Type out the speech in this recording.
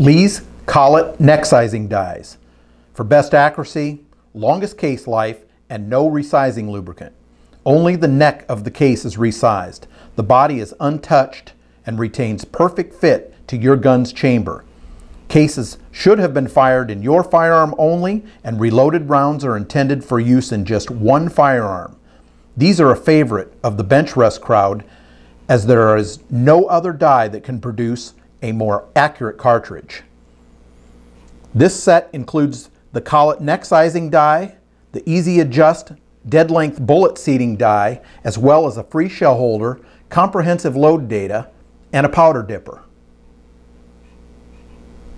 Lee's Collet neck sizing dies for best accuracy, longest case life, and no resizing lubricant. Only the neck of the case is resized. The body is untouched and retains perfect fit to your gun's chamber. Cases should have been fired in your firearm only, and reloaded rounds are intended for use in just one firearm. These are a favorite of the bench rest crowd, as there is no other die that can produce a more accurate cartridge. This set includes the collet neck sizing die, the easy adjust dead length bullet seating die, as well as a free shell holder, comprehensive load data, and a powder dipper.